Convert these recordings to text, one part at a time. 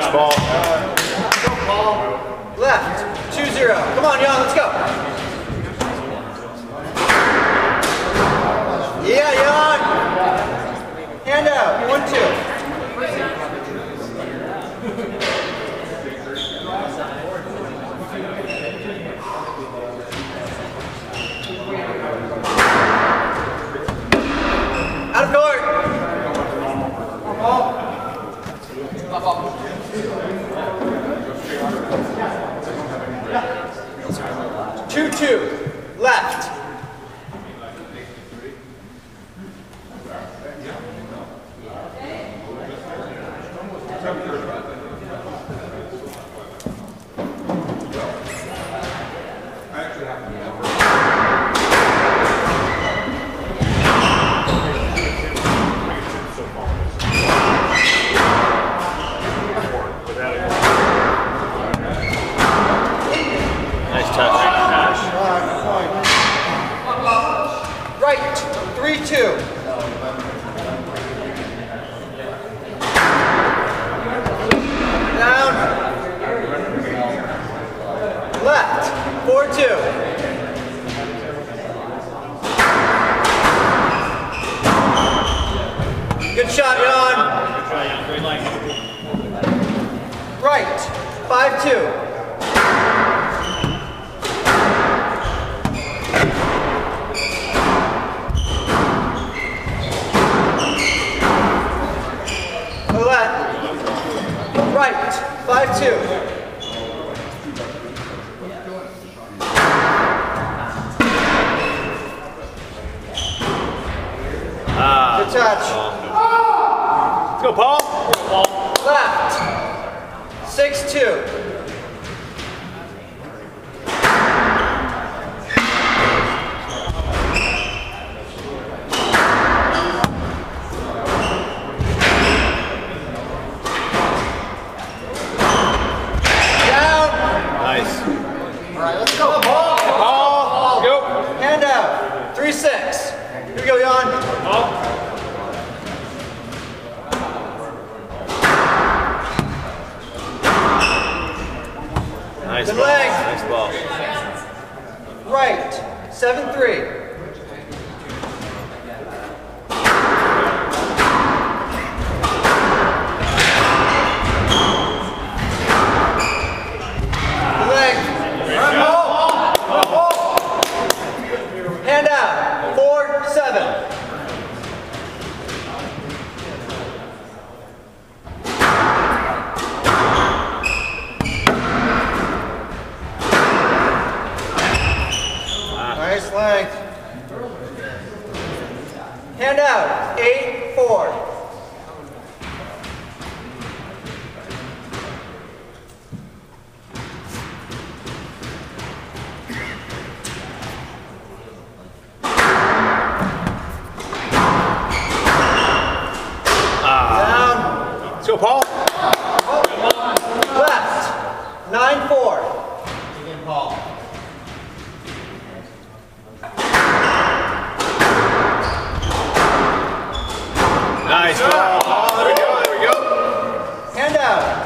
touch ball. Left. 2-0. Come on, Jan, let's go. Yeah, Jan. Hand out. One, two. Out of court. Two. Left. Nice touch. Right. Three two. Down. Left. Four two. Good shot, Jan. Right. Five two. Right. Five two. Ah. Good touch. Let's go, Paul. Left. Six two. Down. Nice. All right, let's go. Ball. Paul. Go. Hand out. Three six. Here we go, Jan. Nice Good ball. leg. Nice ball. Right. Seven three. Good leg. Hand out. Four seven. Nice length. Hand out. Eight, four.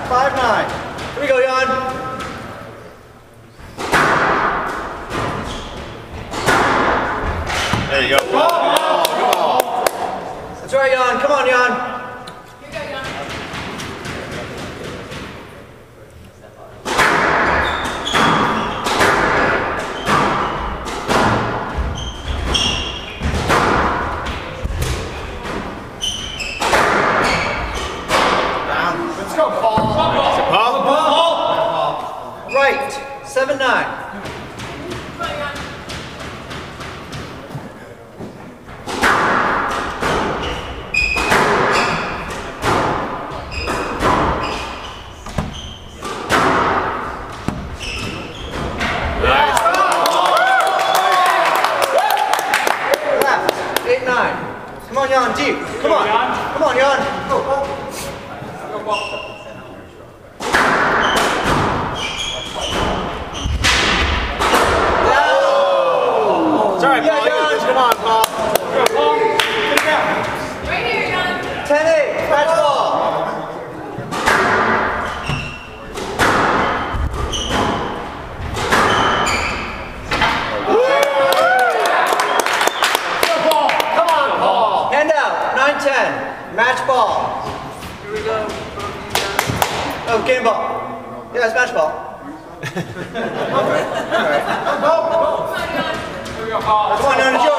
Five, nine. Here we go, Jan. There you go. That's right, Jan. Come on, Jan. On, Jan. Deep. Come on. Come on, Jan. Oh, oh. Go. It's all right, Yeah, Paul. Jan. Come on, Paul. Right here, Jan. 10 8. Catch ball. Oh, game ball. Yeah, smash ball. Alright. Alright. Come on, Jan, it's yours.